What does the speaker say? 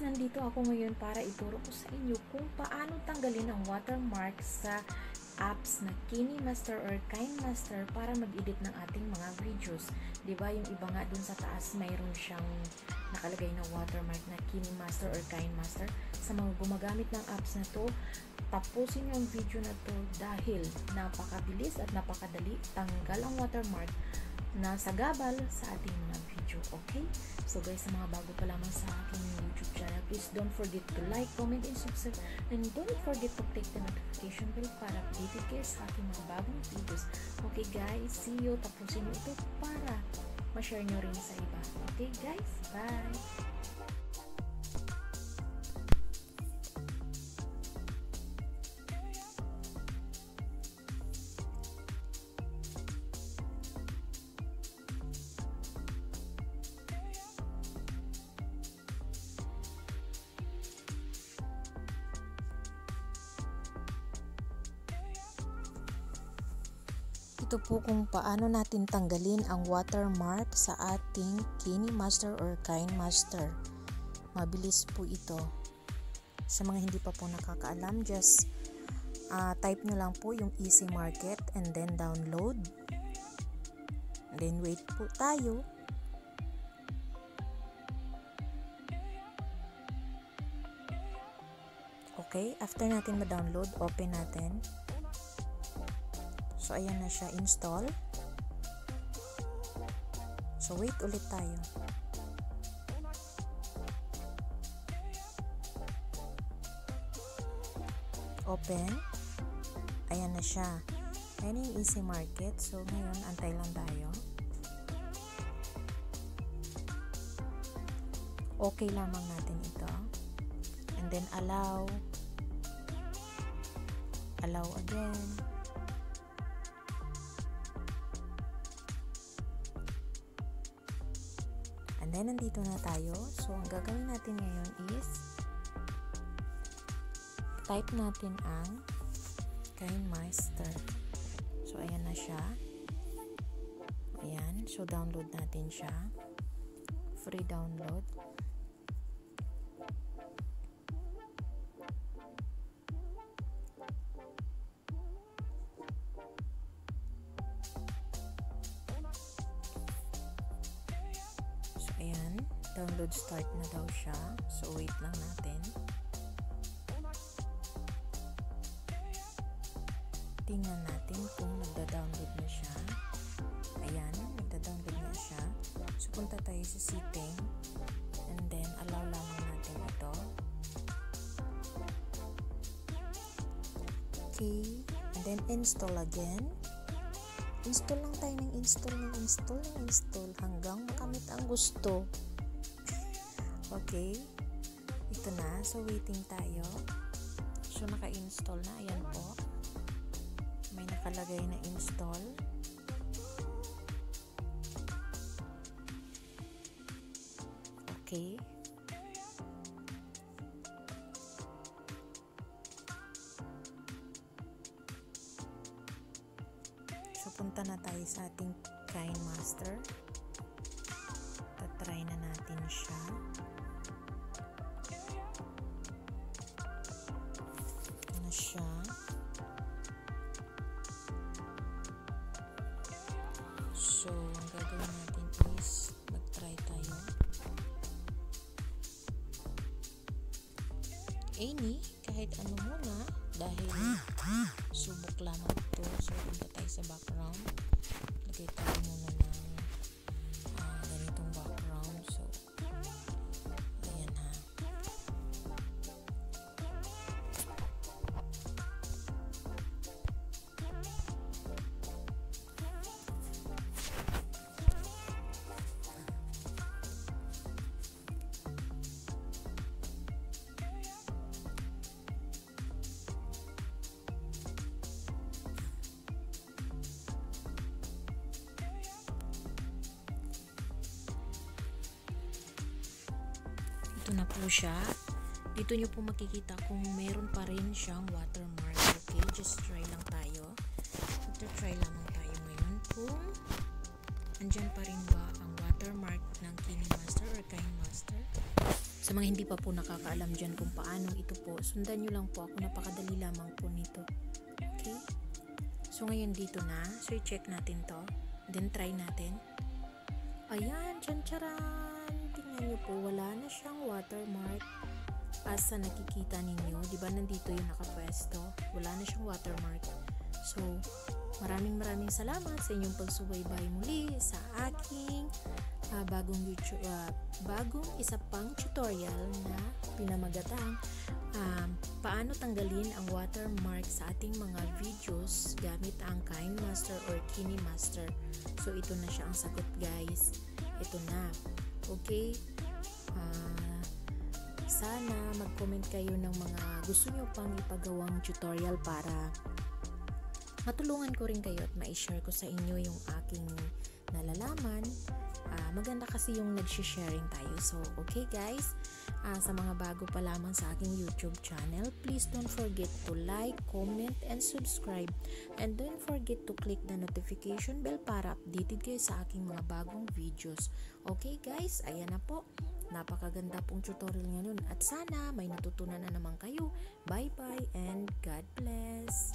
nandito ako ngayon para ituro ko sa inyo kung paano tanggalin ang watermark sa apps na Kini Master or Kind Master para mag-edit ng ating mga videos. ba Yung iba nga dun sa taas mayroon siyang nakalagay na watermark na Kini Master or Kind Master. Sa mga gumagamit ng apps na to, tapusin yung video na to dahil napakabilis at napakadali tanggal ang watermark na sagabal sa ating mga video. Okay? So guys, sa mga bago pa lamang sa aking YouTube channel, please don't forget to like, comment, and subscribe. And don't forget to click the notification bell para updated kayo sa aking mga bagong videos. Okay guys, see you. Tapusin nyo ito para ma-share nyo rin sa iba. Okay guys, bye! Ito po kung paano natin tanggalin ang watermark sa ating Kini Master or Kind Master. Mabilis po ito. Sa mga hindi pa po nakakaalam, just uh, type nyo lang po yung Easy Market and then download. And then wait po tayo. Okay, after natin ma-download, open natin. So, ayan na siya, install. So, wait ulit tayo. Open. Ayan na siya. Ayan yung easy market. So, ngayon, antay lang tayo. Okay lamang natin ito. And then, allow. Allow again. And then, nandito na tayo. So, ang gagawin natin ngayon is type natin ang KineMaster. So, ayan na siya. Ayan. So, download natin siya. Free download. Download start na daw siya. So, wait lang natin. Tingnan natin kung nagda-download na siya. Ayan, nagda-download na siya. So, punta tayo sa setting. And then, allow lamang natin ito. Okay. And then, install again. Install lang tayo ng install ng install ng install hanggang makamit ang gusto. Okay. Ito na. So, waiting tayo. So, naka-install na. Ayan po. May nakalagay na install. Okay. So, punta na tayo sa ating Kind Master. Siya. siya. So, ang gagawin natin is mag-try tayo. Any, kahit ano muna, dahil subok lamang ito. So, punta tayo sa background. Lagay tayo muna ito na po siya. Dito nyo po makikita kung meron pa rin siyang watermark. Okay, just try lang tayo. Ito-try lamang tayo ngayon kung andyan pa rin ba ang watermark ng Kini Master or Kind Master. Sa mga hindi pa po nakakaalam dyan kung paano ito po, sundan nyo lang po ako. Napakadali lamang po nito. Okay? So ngayon dito na. So i-check natin to. Then try natin. Ayan, chan charan. Tingnan nyo po, wala na siyang watermark. As sa nakikita ninyo, di ba nandito yung nakapwesto? Wala na siyang watermark. So, maraming maraming salamat sa inyong pagsubaybay muli sa aking ah, bagong YouTube, ah, bagong isa pang tutorial na pinamagatang um, paano tanggalin ang watermark sa ating mga videos gamit ang KineMaster or KineMaster. So, ito na siya ang sagot guys. Ito na. Okay? Ah, sana mag-comment kayo ng mga gusto nyo pang ipagawang tutorial para matulungan ko rin kayo at ma-share ko sa inyo yung aking nalalaman. Uh, maganda kasi yung nagsisharing tayo. So, okay guys, uh, sa mga bago pa lamang sa aking YouTube channel, please don't forget to like, comment, and subscribe. And don't forget to click the notification bell para updated kayo sa aking mga bagong videos. Okay guys, ayan na po. Napakaganda pong tutorial ngayon at sana may natutunan na naman kayo. Bye-bye and God bless!